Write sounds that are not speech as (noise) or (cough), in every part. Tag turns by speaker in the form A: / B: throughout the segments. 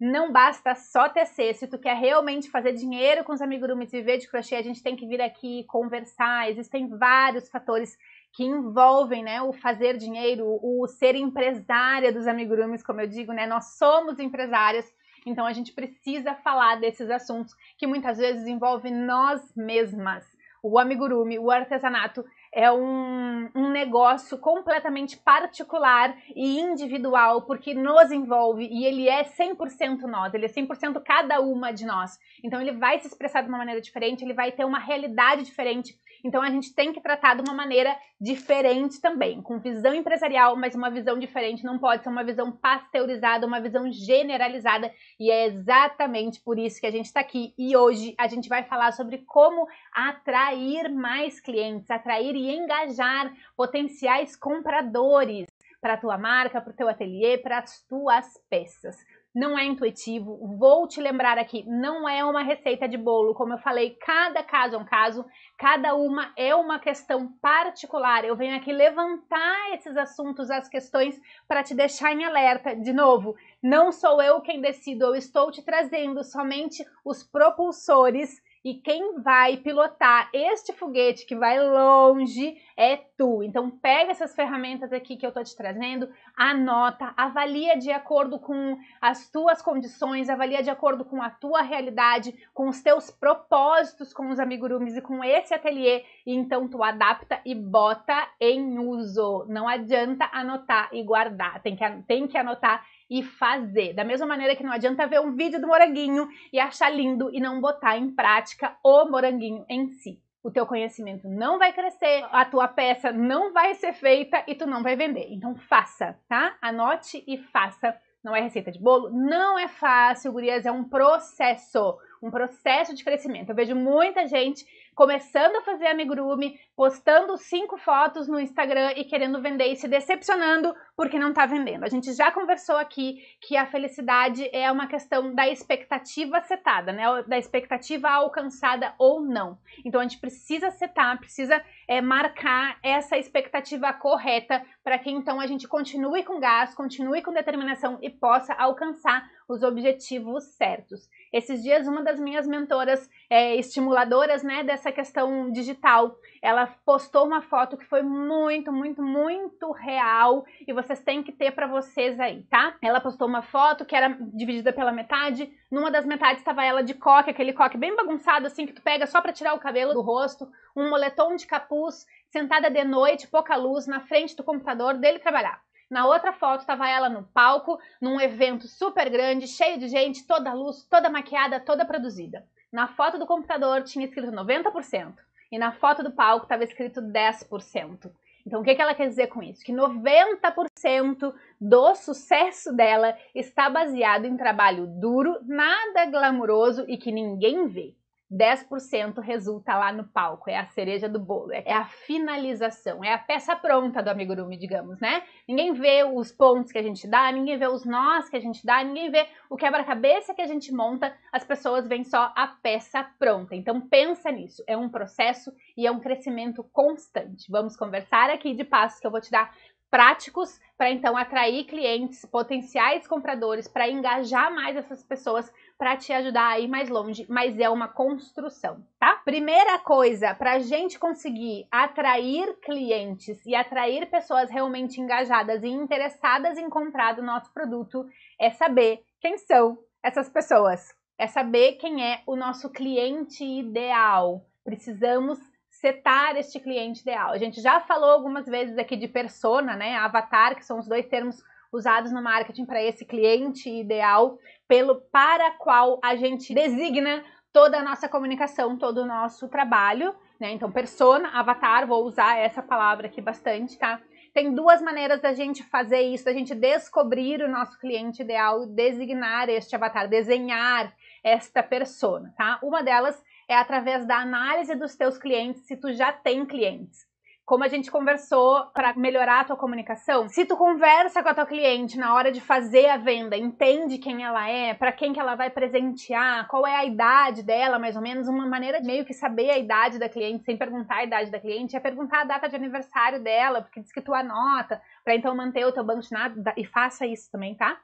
A: não basta só tecer. Se tu quer realmente fazer dinheiro com os amigurumis viver de crochê, a gente tem que vir aqui conversar. Existem vários fatores que envolvem né, o fazer dinheiro, o ser empresária dos amigurumis, como eu digo, né? Nós somos empresárias, então a gente precisa falar desses assuntos que muitas vezes envolvem nós mesmas. O amigurumi, o artesanato, é um, um, negócio completamente particular e individual, porque nos envolve e ele é 100% nós, ele é 100% cada uma de nós. Então ele vai se expressar de uma maneira diferente, ele vai ter uma realidade diferente então a gente tem que tratar de uma maneira diferente também, com visão empresarial, mas uma visão diferente, não pode ser uma visão pasteurizada, uma visão generalizada, e é exatamente por isso que a gente está aqui. E hoje a gente vai falar sobre como atrair mais clientes, atrair e engajar potenciais compradores para a tua marca, para o teu ateliê, para as tuas peças não é intuitivo. Vou te lembrar aqui, não é uma receita de bolo, como eu falei, cada caso é um caso, cada uma é uma questão particular. Eu venho aqui levantar esses assuntos, as questões, para te deixar em alerta. De novo, não sou eu quem decido, eu estou te trazendo somente os propulsores e quem vai pilotar este foguete que vai longe é tu. Então pega essas ferramentas aqui que eu tô te trazendo, anota, avalia de acordo com as tuas condições, avalia de acordo com a tua realidade, com os teus propósitos com os amigurumis e com esse ateliê, e então tu adapta e bota em uso. Não adianta anotar e guardar, tem que, tem que anotar e fazer. Da mesma maneira que não adianta ver um vídeo do moranguinho e achar lindo e não botar em prática o moranguinho em si. O teu conhecimento não vai crescer, a tua peça não vai ser feita e tu não vai vender. Então faça, tá? Anote e faça. Não é receita de bolo, não é fácil, gurias, é um processo, um processo de crescimento. Eu vejo muita gente começando a fazer amigurumi, postando cinco fotos no Instagram e querendo vender e se decepcionando porque não está vendendo. A gente já conversou aqui que a felicidade é uma questão da expectativa setada, né? Da expectativa alcançada ou não. Então a gente precisa setar, precisa é, marcar essa expectativa correta para que então a gente continue com gás, continue com determinação e possa alcançar os objetivos certos. Esses dias, uma das minhas mentoras é, estimuladoras né, dessa questão digital, ela postou uma foto que foi muito, muito, muito real e vocês têm que ter para vocês aí, tá? Ela postou uma foto que era dividida pela metade, numa das metades estava ela de coque, aquele coque bem bagunçado assim que tu pega só para tirar o cabelo do rosto, um moletom de capuz, sentada de noite, pouca luz, na frente do computador dele trabalhar. Na outra foto estava ela no palco, num evento super grande, cheio de gente, toda luz, toda maquiada, toda produzida. Na foto do computador tinha escrito 90% e na foto do palco estava escrito 10%. Então, o que, que ela quer dizer com isso? Que 90% do sucesso dela está baseado em trabalho duro, nada glamuroso e que ninguém vê. 10% resulta lá no palco, é a cereja do bolo, é a finalização, é a peça pronta do amigurumi, digamos, né? Ninguém vê os pontos que a gente dá, ninguém vê os nós que a gente dá, ninguém vê o quebra-cabeça que a gente monta, as pessoas veem só a peça pronta. Então pensa nisso, é um processo e é um crescimento constante. Vamos conversar aqui de passos que eu vou te dar práticos para então atrair clientes, potenciais compradores, para engajar mais essas pessoas para te ajudar a ir mais longe, mas é uma construção, tá? Primeira coisa, para a gente conseguir atrair clientes e atrair pessoas realmente engajadas e interessadas em comprar do nosso produto é saber quem são essas pessoas, é saber quem é o nosso cliente ideal. Precisamos setar este cliente ideal. A gente já falou algumas vezes aqui de persona, né? Avatar, que são os dois termos usados no marketing para esse cliente ideal, pelo para qual a gente designa toda a nossa comunicação, todo o nosso trabalho, né? Então, persona, avatar, vou usar essa palavra aqui bastante, tá? Tem duas maneiras da gente fazer isso, da gente descobrir o nosso cliente ideal, designar este avatar, desenhar esta persona, tá? Uma delas é através da análise dos teus clientes, se tu já tem clientes. Como a gente conversou para melhorar a tua comunicação, se tu conversa com a tua cliente na hora de fazer a venda, entende quem ela é, para quem que ela vai presentear, qual é a idade dela, mais ou menos, uma maneira de meio que saber a idade da cliente sem perguntar a idade da cliente é perguntar a data de aniversário dela, porque diz que tu anota, para então manter o teu banco de nada e faça isso também, tá?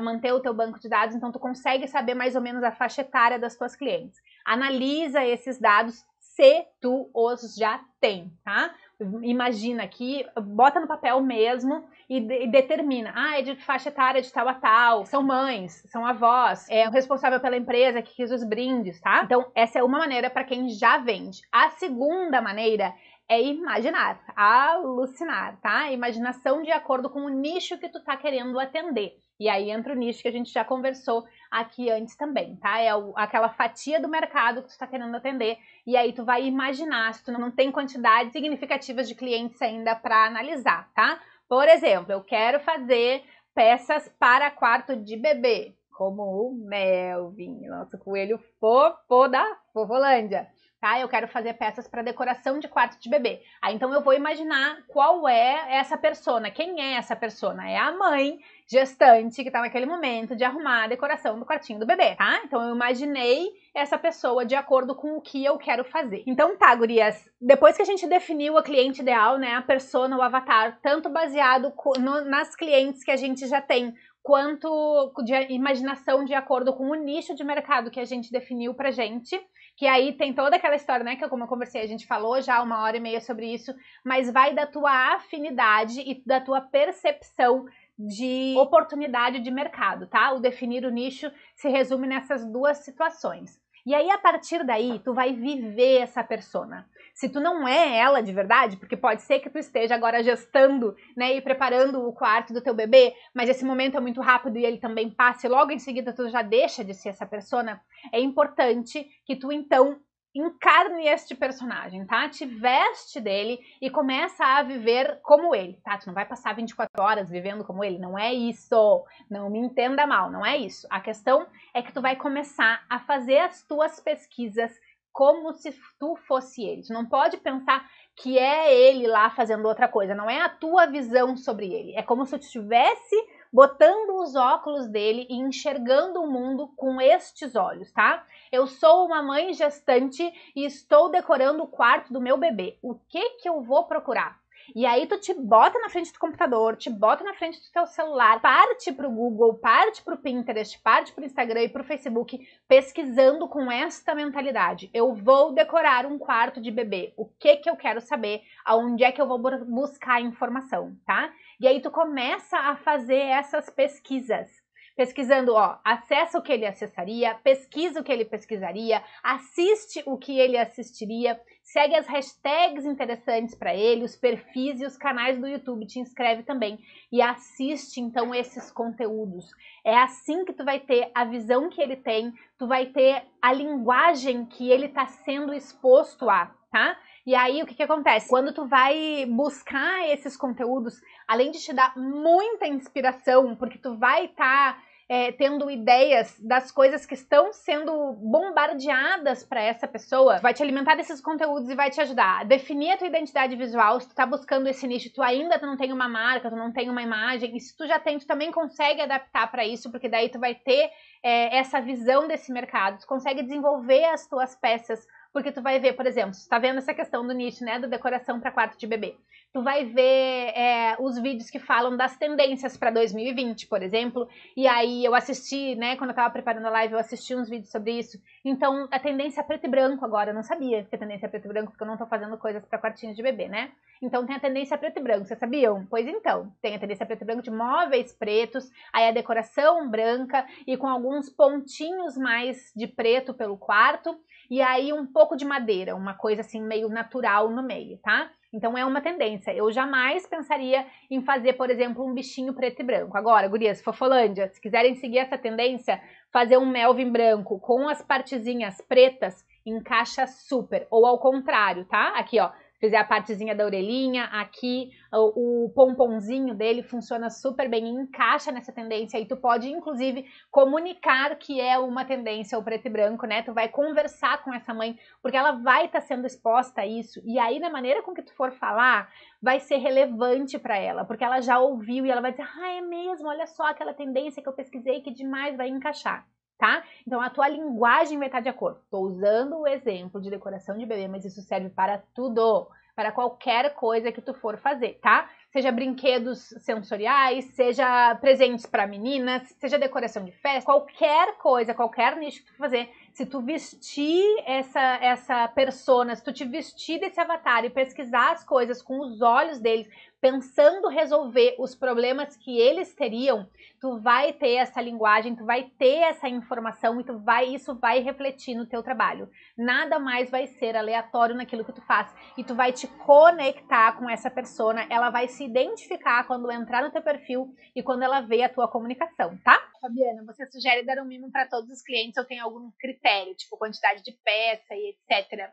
A: Manter o teu banco de dados, então tu consegue saber mais ou menos a faixa etária das tuas clientes. Analisa esses dados se tu os já tem, tá? Imagina aqui, bota no papel mesmo e, de, e, determina. Ah, é de faixa etária de tal a tal, são mães, são avós, é o responsável pela empresa que quis os brindes, tá? Então, essa é uma maneira para quem já vende. A segunda maneira é imaginar, alucinar, tá? Imaginação de acordo com o nicho que tu tá querendo atender. E aí entra o nicho que a gente já conversou aqui antes também, tá? É o, aquela fatia do mercado que tu está querendo atender. E aí tu vai imaginar, se tu não tem quantidades significativas de clientes ainda para analisar, tá? Por exemplo, eu quero fazer peças para quarto de bebê, como o Melvin, nosso coelho fofo da Fofolândia tá? Eu quero fazer peças para decoração de quarto de bebê. Aí então eu vou imaginar qual é essa persona, quem é essa persona? É a mãe gestante que tá naquele momento de arrumar a decoração do quartinho do bebê, tá? Então eu imaginei essa pessoa de acordo com o que eu quero fazer. Então tá, gurias, depois que a gente definiu a cliente ideal, né, a persona, o avatar, tanto baseado no, nas clientes que a gente já tem, quanto de imaginação de acordo com o nicho de mercado que a gente definiu pra gente, que aí tem toda aquela história, né, que como eu conversei, a gente falou já uma hora e meia sobre isso, mas vai da tua afinidade e da tua percepção de oportunidade de mercado, tá? O definir o nicho se resume nessas duas situações. E aí, a partir daí, tu vai viver essa persona. Se tu não é ela de verdade, porque pode ser que tu esteja agora gestando, né, e preparando o quarto do teu bebê, mas esse momento é muito rápido e ele também passa e logo em seguida tu já deixa de ser essa persona, é importante que tu então encarne este personagem, tá? Te veste dele e começa a viver como ele, tá? Tu não vai passar 24 horas vivendo como ele, não é isso. Não me entenda mal, não é isso. A questão é que tu vai começar a fazer as tuas pesquisas como se tu fosse ele. Tu não pode pensar que é ele lá fazendo outra coisa, não é a tua visão sobre ele. É como se tu estivesse botando os óculos dele e enxergando o mundo com estes olhos, tá? Eu sou uma mãe gestante e estou decorando o quarto do meu bebê. O que que eu vou procurar? E aí tu te bota na frente do computador, te bota na frente do teu celular, parte pro Google, parte pro Pinterest, parte pro Instagram e pro Facebook, pesquisando com esta mentalidade. Eu vou decorar um quarto de bebê. O que que eu quero saber? Aonde é que eu vou buscar informação, tá? E aí tu começa a fazer essas pesquisas pesquisando, ó, acessa o que ele acessaria, pesquisa o que ele pesquisaria, assiste o que ele assistiria, segue as hashtags interessantes para ele, os perfis e os canais do YouTube, te inscreve também e assiste então esses conteúdos. É assim que tu vai ter a visão que ele tem, tu vai ter a linguagem que ele está sendo exposto a, tá? E aí, o que, que acontece? Quando tu vai buscar esses conteúdos, além de te dar muita inspiração, porque tu vai estar tá, é, tendo ideias das coisas que estão sendo bombardeadas para essa pessoa, vai te alimentar desses conteúdos e vai te ajudar a definir a tua identidade visual. Se tu tá buscando esse nicho, tu ainda não tem uma marca, tu não tem uma imagem, e se tu já tem, tu também consegue adaptar para isso, porque daí tu vai ter é, essa visão desse mercado, tu consegue desenvolver as tuas peças porque tu vai ver, por exemplo, você tá vendo essa questão do nicho, né, da decoração para quarto de bebê. Tu vai ver é, os vídeos que falam das tendências para 2020, por exemplo. E aí eu assisti, né, quando eu tava preparando a live, eu assisti uns vídeos sobre isso. Então, a tendência é preto e branco agora. Eu não sabia que a tendência é preto e branco, porque eu não tô fazendo coisas para quartinhos de bebê, né? Então tem a tendência preto e branco, vocês sabiam? Pois então, tem a tendência preto e branco de móveis pretos, aí a decoração branca e com alguns pontinhos mais de preto pelo quarto e aí um pouco de madeira, uma coisa assim meio natural no meio, tá? Então é uma tendência. Eu jamais pensaria em fazer, por exemplo, um bichinho preto e branco. Agora, gurias, Fofolândia, se quiserem seguir essa tendência, fazer um Melvin branco com as partezinhas pretas encaixa super. Ou ao contrário, tá? Aqui, ó, fizer a partezinha da orelhinha, aqui o, o pomponzinho dele funciona super bem, encaixa nessa tendência e tu pode inclusive comunicar que é uma tendência o preto e branco, né? Tu vai conversar com essa mãe, porque ela vai estar tá sendo exposta a isso e aí na maneira com que tu for falar, vai ser relevante para ela, porque ela já ouviu e ela vai dizer: "Ah, é mesmo, olha só aquela tendência que eu pesquisei que demais vai encaixar" tá? Então a tua linguagem vai estar de acordo. Estou usando o exemplo de decoração de bebê, mas isso serve para tudo, para qualquer coisa que tu for fazer, tá? seja brinquedos sensoriais, seja presentes para meninas, seja decoração de festa, qualquer coisa, qualquer nicho que tu fazer, se tu vestir essa essa persona, se tu te vestir desse avatar e pesquisar as coisas com os olhos deles, pensando resolver os problemas que eles teriam, tu vai ter essa linguagem, tu vai ter essa informação e tu vai, isso vai refletir no teu trabalho. Nada mais vai ser aleatório naquilo que tu faz e tu vai te conectar com essa persona, ela vai se identificar quando entrar no teu perfil e quando ela vê a tua comunicação, tá? Fabiana, você sugere dar um mimo para todos os clientes ou tem algum critério, tipo quantidade de peça e etc.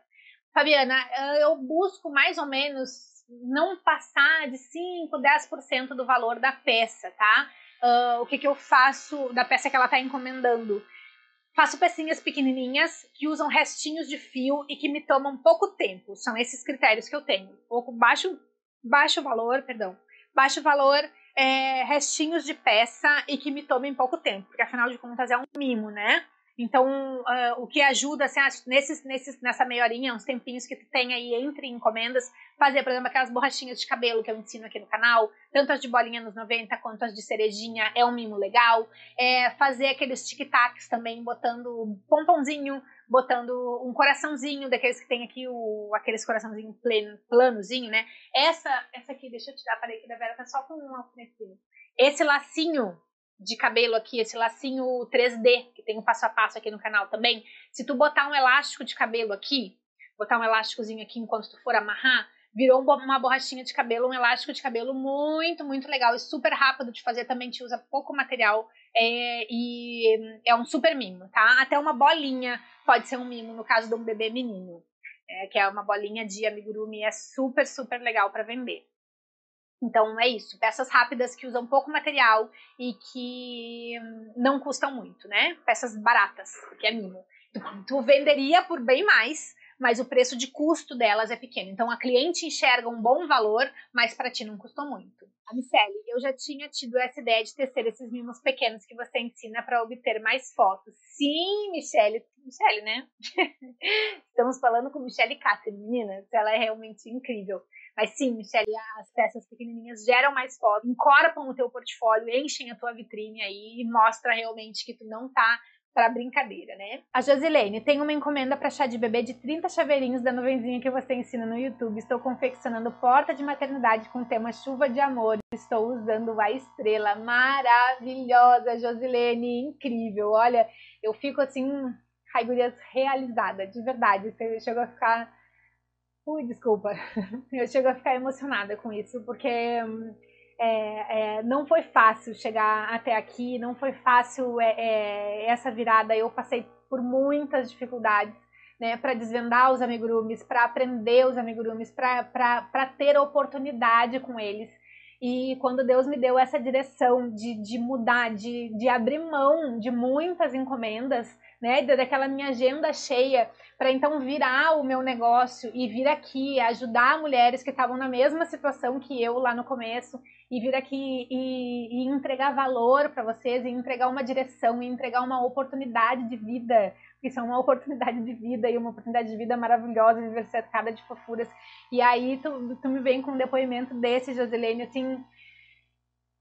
A: Fabiana, eu busco mais ou menos não passar de 5, 10% do valor da peça, tá? Uh, o que, que eu faço da peça que ela está encomendando? Faço pecinhas pequenininhas que usam restinhos de fio e que me tomam pouco tempo. São esses critérios que eu tenho. Pouco baixo, baixo valor, perdão, baixo valor, é, restinhos de peça e que me tomem pouco tempo, porque afinal de contas é um mimo, né? Então, uh, o que ajuda, assim, nesses, nesses, nessa meia horinha, uns tempinhos que tu tem aí entre encomendas, fazer, por exemplo, aquelas borrachinhas de cabelo que eu ensino aqui no canal, tanto as de bolinha nos 90 quanto as de cerejinha, é um mimo legal. É fazer aqueles tic-tacs também, botando pomponzinho, botando um coraçãozinho, daqueles que tem aqui, o, aqueles coraçãozinho pleno, planozinho, né? Essa, essa aqui, deixa eu tirar, parei aqui da Vera, tá só com um alfinetinho. Esse lacinho de cabelo aqui, esse lacinho 3D, que tem um passo a passo aqui no canal também, se tu botar um elástico de cabelo aqui, botar um elásticozinho aqui enquanto tu for amarrar, virou uma borrachinha de cabelo, um elástico de cabelo muito, muito legal e super rápido de fazer, também te usa pouco material é, e é um super mimo, tá? Até uma bolinha pode ser um mimo no caso de um bebê menino, é, que é uma bolinha de amigurumi, é super, super legal para vender. Então é isso, peças rápidas que usam pouco material e que não custam muito, né? Peças baratas, que é mimo. Tu, venderia por bem mais, mas o preço de custo delas é pequeno. Então a cliente enxerga um bom valor, mas para ti não custou muito. A Michelle, eu já tinha tido essa ideia de tecer esses mimos pequenos que você ensina para obter mais fotos. Sim, Michelle, Michelle, né? (laughs) Estamos falando com Michelle Cáceres, meninas, ela é realmente incrível. Mas sim, Michelle, as peças pequenininhas geram mais fotos, encorpam o teu portfólio, enchem a tua vitrine aí e mostra realmente que tu não tá para brincadeira, né? A Josilene tem uma encomenda para chá de bebê de 30 chaveirinhos da nuvenzinha que você ensina no YouTube. Estou confeccionando porta de maternidade com o tema chuva de amor. Estou usando a estrela maravilhosa, Josilene, incrível. Olha, eu fico assim, ai, realizada, de verdade. Você chegou a ficar Ui, desculpa. (laughs) Eu chego a ficar emocionada com isso, porque é, é, não foi fácil chegar até aqui, não foi fácil é, é essa virada. Eu passei por muitas dificuldades né, para desvendar os amigurumis, para aprender os amigurumis, para ter oportunidade com eles. E quando Deus me deu essa direção de, de mudar, de, de abrir mão de muitas encomendas, né, daquela minha agenda cheia, para então virar o meu negócio e vir aqui ajudar mulheres que estavam na mesma situação que eu lá no começo e vir aqui e, e entregar valor para vocês, e entregar uma direção, e entregar uma oportunidade de vida, isso é uma oportunidade de vida e uma oportunidade de vida maravilhosa, viver cercada de fofuras. E aí tu, tu me vem com um depoimento desse, Joselene, assim,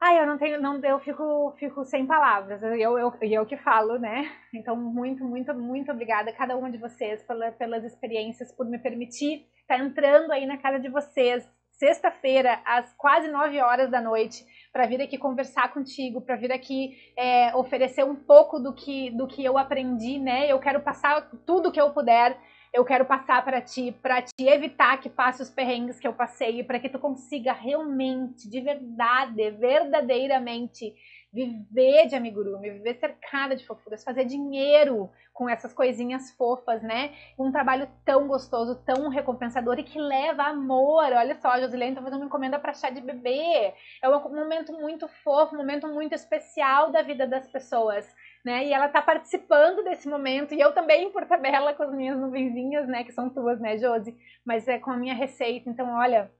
A: Ai, eu não tenho, não, eu fico, fico sem palavras. Eu, eu, eu que falo, né? Então, muito, muito, muito obrigada a cada uma de vocês pela, pelas experiências, por me permitir estar entrando aí na casa de vocês, sexta-feira, às quase nove horas da noite, para vir aqui conversar contigo, para vir aqui é, oferecer um pouco do que, do que eu aprendi, né? Eu quero passar tudo que eu puder eu quero passar para ti, para te evitar que passe os perrengues que eu passei, para que tu consiga realmente, de verdade, verdadeiramente viver de amigurumi, viver cercada de fofuras, fazer dinheiro com essas coisinhas fofas, né? Um trabalho tão gostoso, tão recompensador e que leva amor. Olha só, a Josilene tá fazendo uma encomenda para chá de bebê. É um momento muito fofo, um momento muito especial da vida das pessoas né? E ela tá participando desse momento, e eu também, por tabela, com as minhas nuvenzinhas, né? Que são tuas, né, Josi? Mas é com a minha receita. Então, olha,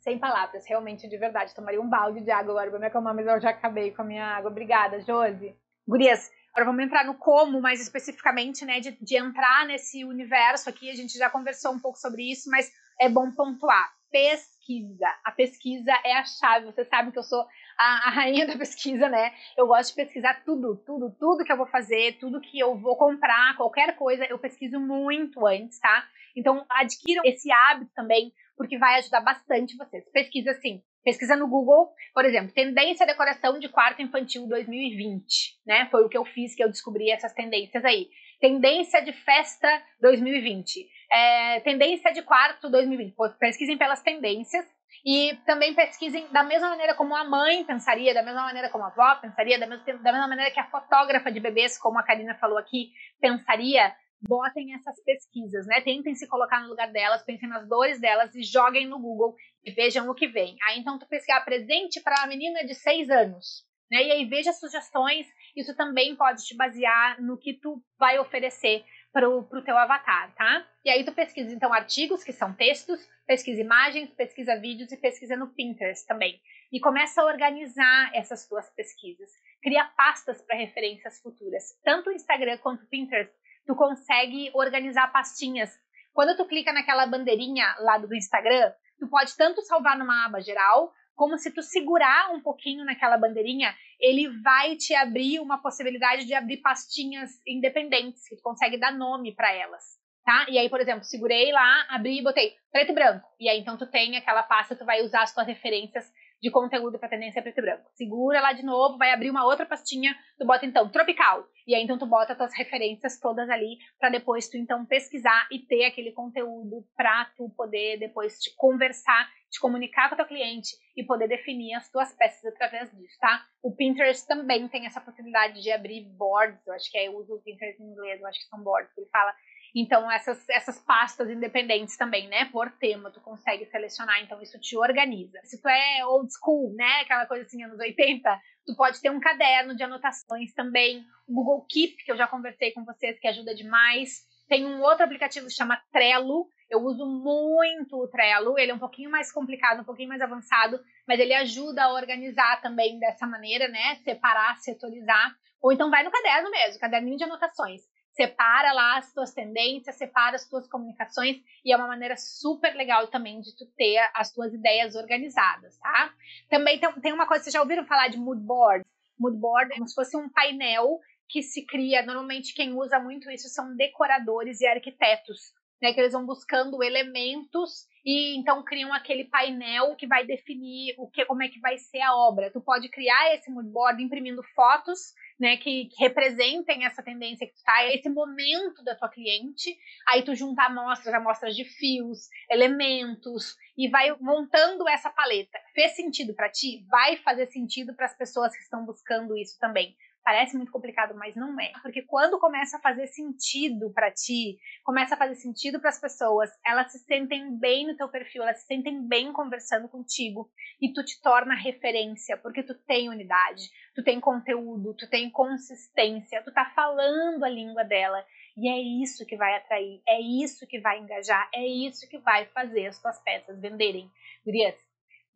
A: sem palavras, realmente, de verdade. Tomaria um balde de água agora pra me acalmar, mas eu já acabei com a minha água. Obrigada, Josi. Gurias, agora vamos entrar no como, mais especificamente, né? De, de entrar nesse universo aqui. A gente já conversou um pouco sobre isso, mas é bom pontuar. Pesquisa. A pesquisa é a chave. Você sabe que eu sou a, a, rainha da pesquisa, né? Eu gosto de pesquisar tudo, tudo, tudo que eu vou fazer, tudo que eu vou comprar, qualquer coisa, eu pesquiso muito antes, tá? Então, adquiram esse hábito também, porque vai ajudar bastante vocês. Pesquisa assim, pesquisa no Google, por exemplo, tendência decoração de quarto infantil 2020, né? Foi o que eu fiz, que eu descobri essas tendências aí. Tendência de festa 2020. É, tendência de quarto 2020. Pesquisem pelas tendências e também pesquisem da mesma maneira como a mãe pensaria, da mesma maneira como a avó pensaria, da mesma, da mesma maneira que a fotógrafa de bebês, como a Karina falou aqui, pensaria. Botem essas pesquisas, né? Tentem se colocar no lugar delas, pensem nas dores delas e joguem no Google e vejam o que vem. Aí então tu pesquisar presente para a menina de 6 anos, né? E aí veja sugestões, isso também pode te basear no que tu vai oferecer para o teu avatar, tá? E aí tu pesquisa então artigos, que são textos, pesquisa imagens, pesquisa vídeos e pesquisa no Pinterest também. E começa a organizar essas tuas pesquisas. Cria pastas para referências futuras. Tanto o Instagram quanto o Pinterest, tu consegue organizar pastinhas. Quando tu clica naquela bandeirinha lá do Instagram, tu pode tanto salvar numa aba geral, como se tu segurar um pouquinho naquela bandeirinha, ele vai te abrir uma possibilidade de abrir pastinhas independentes, que tu consegue dar nome para elas, tá? E aí, por exemplo, segurei lá, abri e botei preto e branco. E aí, então, tu tem aquela pasta, tu vai usar as tuas referências de conteúdo para tendência preto e branco. Segura lá de novo, vai abrir uma outra pastinha, tu bota então tropical. E aí então tu bota tuas referências todas ali para depois tu então pesquisar e ter aquele conteúdo para tu poder depois te conversar, te comunicar com o teu cliente e poder definir as tuas peças através disso, tá? O Pinterest também tem essa possibilidade de abrir boards, eu acho que é, eu uso o Pinterest em inglês, eu acho que são boards, ele fala então, essas, essas pastas independentes também, né? Por tema, tu consegue selecionar, então isso te organiza. Se tu é old school, né? Aquela coisa assim, anos 80, tu pode ter um caderno de anotações também. O Google Keep, que eu já conversei com vocês, que ajuda demais. Tem um outro aplicativo que chama Trello. Eu uso muito o Trello. Ele é um pouquinho mais complicado, um pouquinho mais avançado, mas ele ajuda a organizar também dessa maneira, né? Separar, setorizar. Ou então vai no caderno mesmo, caderninho de anotações separa lá as tuas tendências, separa as tuas comunicações e é uma maneira super legal também de tu ter as tuas ideias organizadas, tá? Também tem, uma coisa, vocês já ouviram falar de mood board? Mood board é como se fosse um painel que se cria, normalmente quem usa muito isso são decoradores e arquitetos, né, que eles vão buscando elementos e então criam aquele painel que vai definir o que, como é que vai ser a obra. Tu pode criar esse mood board imprimindo fotos né, que, que, representem essa tendência que tu tá, esse momento da tua cliente, aí tu juntar amostras, amostras de fios, elementos, e vai montando essa paleta. Fez sentido para ti? Vai fazer sentido para as pessoas que estão buscando isso também. Parece muito complicado, mas não é. Porque quando começa a fazer sentido para ti, começa a fazer sentido para as pessoas, elas se sentem bem no teu perfil, elas se sentem bem conversando contigo e tu te torna referência, porque tu tem unidade, tu tem conteúdo, tu tem consistência, tu tá falando a língua dela. E é isso que vai atrair, é isso que vai engajar, é isso que vai fazer as tuas peças venderem. Gurias,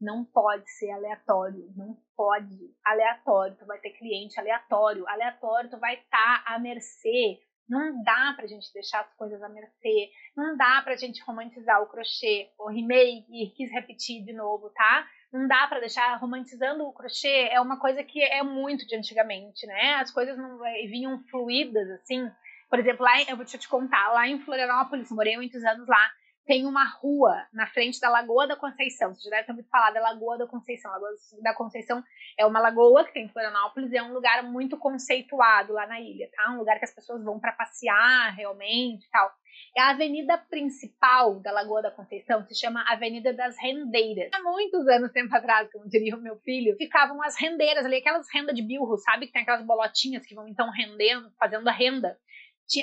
A: não pode ser aleatório, não pode. Aleatório, tu vai ter cliente aleatório, aleatório, tu vai estar tá à mercê. Não dá pra gente deixar as coisas à mercê, não dá pra gente romantizar o crochê, o remake e quis repetir de novo, tá? Não dá para deixar romantizando o crochê, é uma coisa que é muito de antigamente, né? As coisas não vinham fluídas assim. Por exemplo, lá eu vou te contar, lá em Florianópolis, morei muitos anos lá, tem uma rua na frente da Lagoa da Conceição. Você já deve ter ouvido falar da Lagoa da Conceição. A Lagoa da Conceição é uma lagoa que tem em Florianópolis e é um lugar muito conceituado lá na ilha, tá? Um lugar que as pessoas vão para passear realmente tal. É a avenida principal da Lagoa da Conceição, se chama Avenida das Rendeiras. Há muitos anos, tempo atrás, como diria o meu filho, ficavam as rendeiras ali, aquelas rendas de bilro, sabe? Que tem aquelas bolotinhas que vão então rendendo, fazendo a renda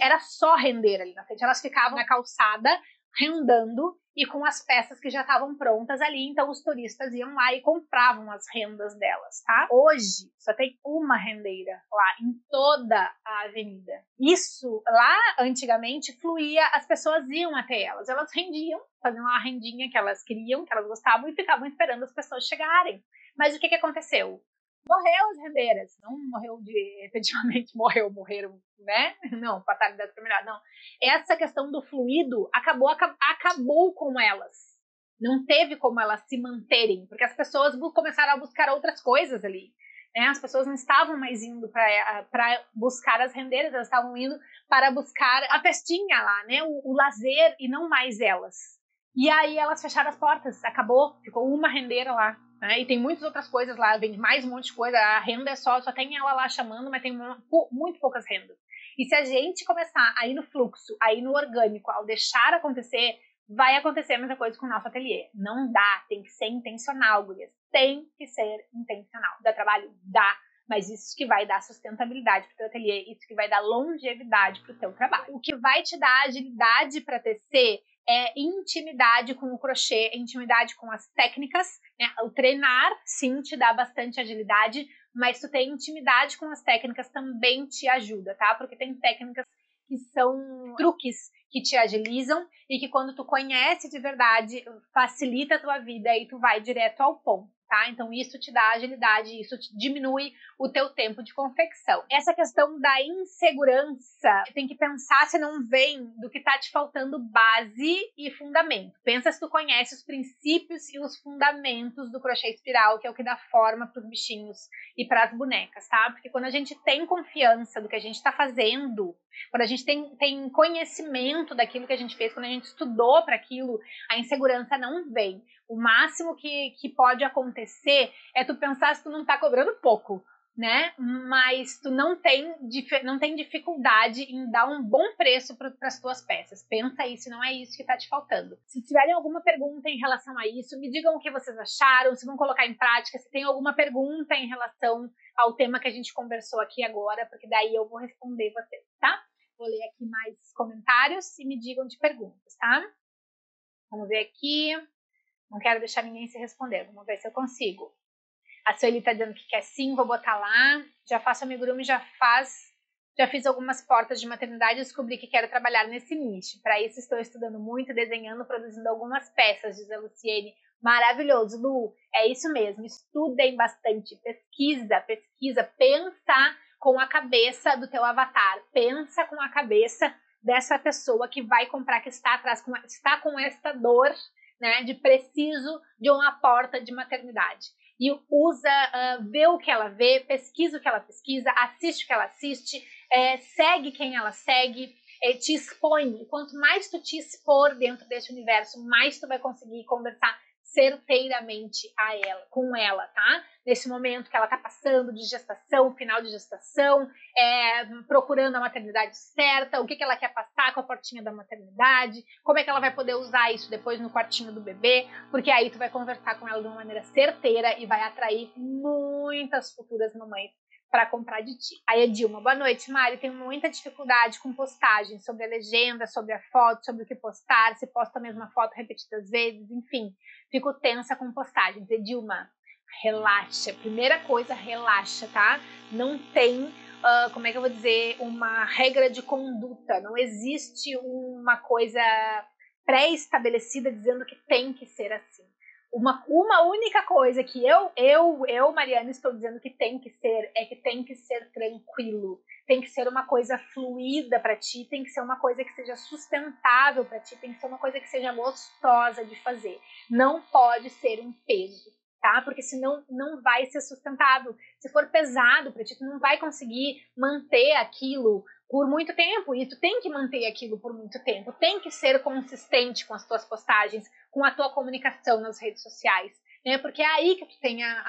A: era só render ali na frente. Elas ficavam na calçada, rendando e com as peças que já estavam prontas ali, então os turistas iam lá e compravam as rendas delas, tá? Hoje só tem uma rendeira lá em toda a avenida. Isso lá antigamente fluía, as pessoas iam até elas, elas rendiam, faziam a rendinha que elas queriam, que elas gostavam e ficavam esperando as pessoas chegarem. Mas o que, que aconteceu? Morreu as rendeiras. Não morreu de (laughs) efetivamente morreu, morreram, né? (laughs) Não, fatalidade terminada, não. Essa questão do fluido acabou, acabou com elas. Não teve como elas se manterem, porque as pessoas começaram a buscar outras coisas ali. Né? As pessoas não estavam mais indo para buscar as rendeiras, elas estavam indo para buscar a festinha lá, né? O, o, lazer e não mais elas. E aí elas fecharam as portas, acabou, ficou uma rendeira lá. Né? E tem muitas outras coisas lá, vende mais um monte de coisa. A renda é só, só tem ela lá chamando, mas tem uma, muito poucas rendas. E se a gente começar a ir no fluxo, a ir no orgânico, ao deixar acontecer, vai acontecer a mesma coisa com o nosso ateliê. Não dá, tem que ser intencional, gurias. Tem que ser intencional. Dá trabalho? Dá. Mas isso que vai dar sustentabilidade para o teu ateliê, isso que vai dar longevidade para o teu trabalho. O que vai te dar agilidade para tecer é intimidade com o crochê, intimidade com as técnicas. Né? O treinar, sim, te dá bastante agilidade, mas tu ter intimidade com as técnicas também te ajuda, tá? Porque tem técnicas que são truques que te agilizam e que quando tu conhece de verdade, facilita a tua vida e tu vai direto ao ponto tá? Então isso te dá agilidade, isso diminui o teu tempo de confecção. Essa questão da insegurança, tem que pensar se não vem do que tá te faltando base e fundamento. Pensa se tu conhece os princípios e os fundamentos do crochê espiral, que é o que dá forma para os bichinhos e para as bonecas, tá? Porque quando a gente tem confiança do que a gente está fazendo, quando a gente tem, tem conhecimento daquilo que a gente fez, quando a gente estudou para aquilo, a insegurança não vem. O máximo que, que pode acontecer é tu pensar se tu não tá cobrando pouco, né? Mas tu não tem, não tem dificuldade em dar um bom preço para as tuas peças. Pensa isso, não é isso que está te faltando. Se tiverem alguma pergunta em relação a isso, me digam o que vocês acharam, se vão colocar em prática, se tem alguma pergunta em relação ao tema que a gente conversou aqui agora, porque daí eu vou responder vocês, tá? Vou ler aqui mais comentários e me digam de perguntas, tá? Vamos ver aqui. Não quero deixar ninguém se responder. Vamos ver se eu consigo. A Sueli está dizendo que quer sim, vou botar lá. Já faço amigurumi, já faz. Já fiz algumas portas de maternidade e descobri que quero trabalhar nesse nicho. Para isso, estou estudando muito, desenhando, produzindo algumas peças, diz a Luciene. Maravilhoso, Lu. É isso mesmo. Estudem bastante. Pesquisa, pesquisa. Pensa com a cabeça do teu avatar. Pensa com a cabeça dessa pessoa que vai comprar, que está atrás, com, está com esta dor né, de preciso de uma porta de maternidade. E usa, uh, vê o que ela vê, pesquisa o que ela pesquisa, assiste o que ela assiste, é, segue quem ela segue, é, te expõe. Quanto mais tu te expor dentro desse universo, mais tu vai conseguir conversar certeiramente a ela, com ela, tá? Nesse momento que ela tá passando de gestação, final de gestação, é, procurando a maternidade certa, o que, que ela quer passar com a portinha da maternidade, como é que ela vai poder usar isso depois no quartinho do bebê, porque aí tu vai conversar com ela de uma maneira certeira e vai atrair muitas futuras mamães para comprar de ti. Aí a Dilma, boa noite, Mari. Tenho muita dificuldade com postagens sobre a legenda, sobre a foto, sobre o que postar, se posta a mesma foto repetidas vezes, enfim. Fico tensa com postagens. E Dilma, relaxa. Primeira coisa, relaxa, tá? Não tem, uh, como é que eu vou dizer, uma regra de conduta. Não existe uma coisa pré-estabelecida dizendo que tem que ser assim. Uma, uma única coisa que eu, eu, eu, Mariana, estou dizendo que tem que ser é que tem que ser tranquilo, tem que ser uma coisa fluida para ti, tem que ser uma coisa que seja sustentável para ti, tem que ser uma coisa que seja gostosa de fazer. Não pode ser um peso, tá? Porque senão não vai ser sustentável. Se for pesado para ti, tu não vai conseguir manter aquilo por muito tempo e tu tem que manter aquilo por muito tempo. Tem que ser consistente com as tuas postagens, com a tua comunicação nas redes sociais, né? Porque é aí que tu tem a,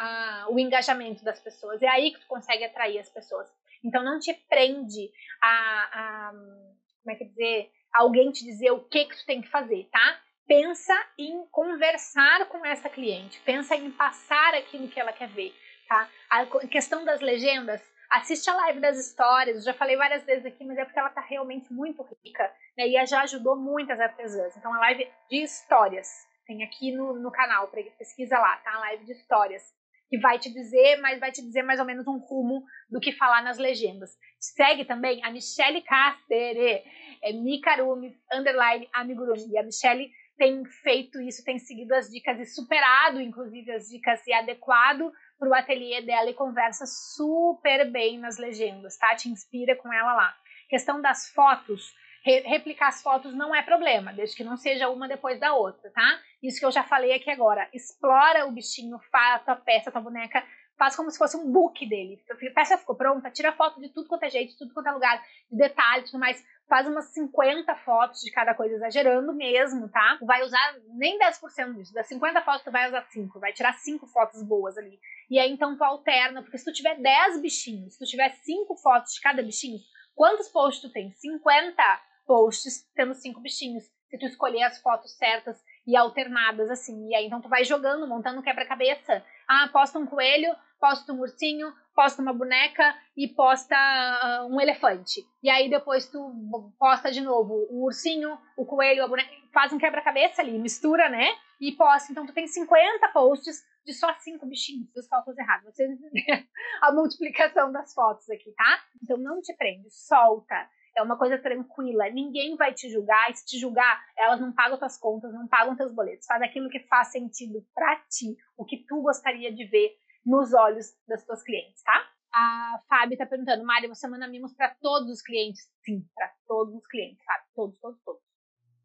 A: a, o engajamento das pessoas, é aí que tu consegue atrair as pessoas. Então não te prende a, a como é que dizer, alguém te dizer o que que tu tem que fazer, tá? Pensa em conversar com essa cliente, pensa em passar aquilo que ela quer ver, tá? A questão das legendas, assiste a live das histórias, já falei várias vezes aqui, mas é porque ela tá realmente muito rica, né? E já ajudou muitas artesãs. Então, a live de histórias, tem aqui no, no canal, pesquisa lá, tá? A live de histórias, que vai te dizer, mas vai te dizer mais ou menos um rumo do que falar nas legendas. Segue também a Michelle Castere, é Mikarumi, underline amigurumi. E a Michelle tem feito isso, tem seguido as dicas e superado, inclusive, as dicas e adequado para o ateliê dela e conversa super bem nas legendas, tá? Te inspira com ela lá. Questão das fotos, Re replicar as fotos não é problema, desde que não seja uma depois da outra, tá? Isso que eu já falei aqui agora. Explora o bichinho, faz a tua peça, a tua boneca, faz como se fosse um book dele. A peça ficou pronta, tira foto de tudo quanto é jeito, de tudo quanto é lugar, de detalhe, tudo mais. Faz umas 50 fotos de cada coisa, exagerando mesmo, tá? Vai usar nem 10% disso. Das 50 fotos, tu vai usar 5. Vai tirar 5 fotos boas ali. E aí, então, tu alterna. Porque se tu tiver 10 bichinhos, se tu tiver 5 fotos de cada bichinho, quantos posts tu tem? 50 posts tendo 5 bichinhos. Se tu escolher as fotos certas e alternadas, assim. E aí, então, tu vai jogando, montando quebra-cabeça. Ah, posta um coelho, posta um ursinho, posta uma boneca e posta uh, um elefante. E aí depois tu posta de novo o ursinho, o coelho, a boneca, faz um quebra-cabeça ali, mistura, né? E posta. Então tu tem 50 posts de só cinco bichinhos, os cálculos errados. Vocês entenderam (laughs) a multiplicação das fotos aqui, tá? Então não te prende, solta. É uma coisa tranquila, ninguém vai te julgar, e se te julgar, elas não pagam tuas contas, não pagam teus boletos. Faz aquilo que faz sentido para ti, o que tu gostaria de ver nos olhos das tuas clientes, tá? A Fábio tá perguntando, Mari, você manda mimos para todos os clientes? Sim, para todos os clientes, sabe? Todos, todos, todos.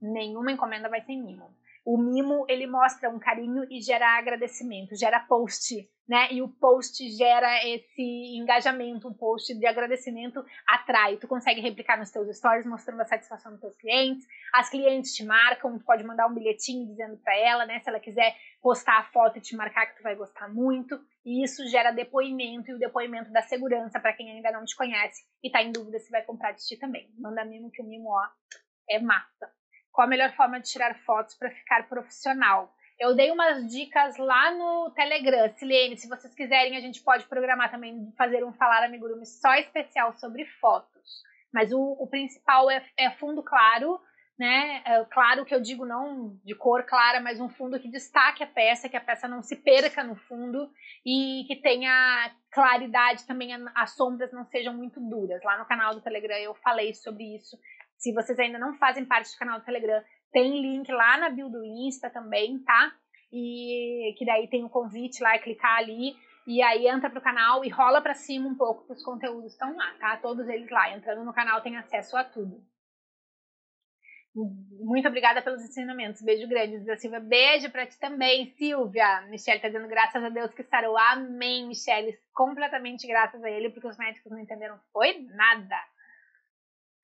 A: Nenhuma encomenda vai sem mimo. O mimo, ele mostra um carinho e gera agradecimento, gera post, né? E o post gera esse engajamento, um post de agradecimento atrai. Tu consegue replicar nos teus stories, mostrando a satisfação dos teus clientes. As clientes te marcam, tu pode mandar um bilhetinho dizendo para ela, né? Se ela quiser postar a foto e te marcar que tu vai gostar muito. E isso gera depoimento e o depoimento da segurança para quem ainda não te conhece e tá em dúvida se vai comprar de ti também. Manda mimo que o mimo, ó, é massa. Qual a melhor forma de tirar fotos para ficar profissional? Eu dei umas dicas lá no Telegram. Silene, se vocês quiserem, a gente pode programar também, fazer um Falar Amigurumi só especial sobre fotos. Mas o, o principal é, é, fundo claro, né? É, claro que eu digo não de cor clara, mas um fundo que destaque a peça, que a peça não se perca no fundo e que tenha claridade também, as sombras não sejam muito duras. Lá no canal do Telegram eu falei sobre isso se vocês ainda não fazem parte do canal do Telegram, tem link lá na bio do Insta também, tá? E que daí tem o um convite lá, é clicar ali e aí entra pro canal e rola para cima um pouco que os conteúdos estão lá, tá? Todos eles lá. Entrando no canal tem acesso a tudo. Muito obrigada pelos ensinamentos. Beijo grande, Zé Silvia. Beijo para ti também, Silvia. Michelle tá dizendo graças a Deus que sarou. Amém, Michelle. Completamente graças a ele, porque os médicos não entenderam. Foi nada.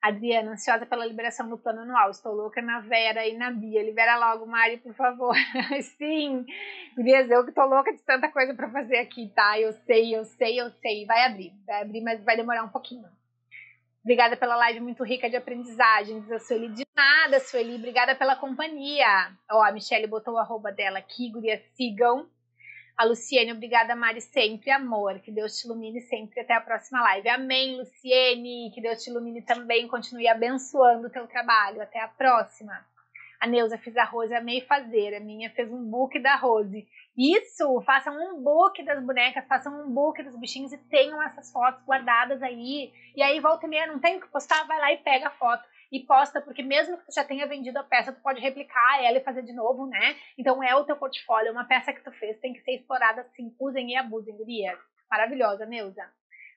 A: Adriana, ansiosa pela liberação do plano anual. Estou louca na Vera e na Bia. Libera logo, Mari, por favor. (laughs) Sim, Gurias, eu que tô louca de tanta coisa para fazer aqui, tá? Eu sei, eu sei, eu sei. Vai abrir, vai abrir, mas vai demorar um pouquinho. Obrigada pela live muito rica de aprendizagem, diz a Sueli. De nada, Sueli. Obrigada pela companhia. Ó, a Michelle botou o arroba dela aqui, gurias, sigam. A Luciene, obrigada, Mari, sempre, amor. Que Deus te ilumine sempre. Até a próxima live. Amém, Luciene. Que Deus te ilumine também. Continue abençoando o teu trabalho. Até a próxima. A Neuza fez arroz, amei fazer. A minha fez um book da Rose. Isso! Façam um book das bonecas, façam um book dos bichinhos e tenham essas fotos guardadas aí. E aí, volta e meia, não tem o que postar, vai lá e pega a foto e posta, porque mesmo que tu já tenha vendido a peça, tu pode replicar ela e fazer de novo, né? Então é o teu portfólio, é uma peça que tu fez, tem que ser explorada assim, usem e abusem, gurias. Maravilhosa, Neuza.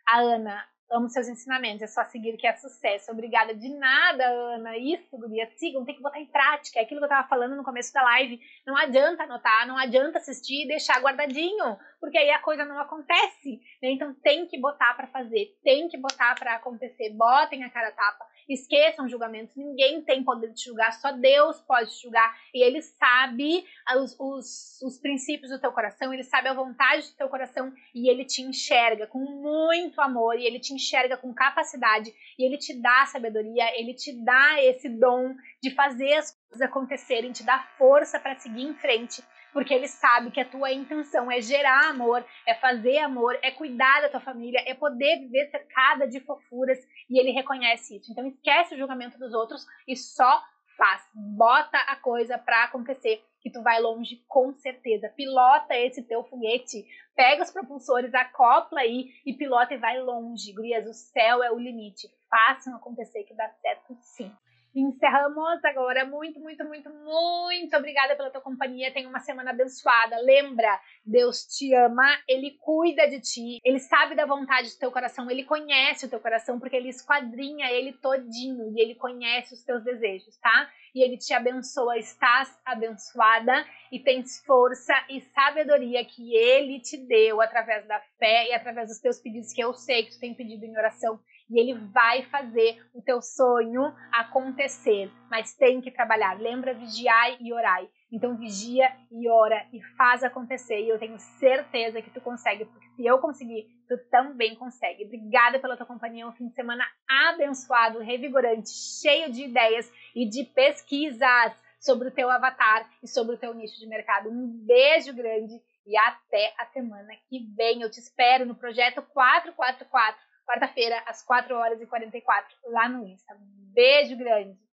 A: A Ana, amo seus ensinamentos, é só seguir que é sucesso. Obrigada de nada, Ana. Isso, guria, sigam, tem que botar em prática. É aquilo que eu tava falando no começo da live. Não adianta anotar, não adianta assistir e deixar guardadinho, porque aí a coisa não acontece. Né? Então tem que botar para fazer, tem que botar para acontecer. Botem a cara tapa, esqueçam julgamentos. Ninguém tem poder de julgar, só Deus pode julgar. E Ele sabe os, os, os princípios do teu coração, Ele sabe a vontade do teu coração e Ele te enxerga com muito amor e Ele te enxerga com capacidade e ele te dá sabedoria, ele te dá esse dom de fazer as coisas acontecerem, te dá força para seguir em frente, porque ele sabe que a tua intenção é gerar amor, é fazer amor, é cuidar da tua família, é poder viver cercada de fofuras e ele reconhece isso. Então esquece o julgamento dos outros e só faz, bota a coisa para acontecer que tu vai longe com certeza. Pilota esse teu foguete, pega os propulsores, acopla aí e pilota e vai longe. Gurias, o céu é o limite. Façam acontecer que dá certo sim. Encerramos agora. Muito, muito, muito, muito obrigada pela tua companhia. Tenha uma semana abençoada. Lembra, Deus te ama, Ele cuida de ti, Ele sabe da vontade do teu coração, Ele conhece o teu coração, porque Ele esquadrinha ele todinho e Ele conhece os teus desejos, tá? E Ele te abençoa. Estás abençoada e tens força e sabedoria que Ele te deu através da fé e através dos teus pedidos que eu sei que tu tem pedido em oração e ele vai fazer o teu sonho acontecer, mas tem que trabalhar. Lembra vigiai e orai. Então vigia e ora e faz acontecer. E eu tenho certeza que tu consegue, porque se eu conseguir, tu também consegue. Obrigada pela tua companhia. Um fim de semana abençoado, revigorante, cheio de ideias e de pesquisas sobre o teu avatar e sobre o teu nicho de mercado. Um beijo grande e até a semana que vem. Eu te espero no projeto 444 quarta-feira, às 4 horas e 44, lá no Insta. Beijo grande!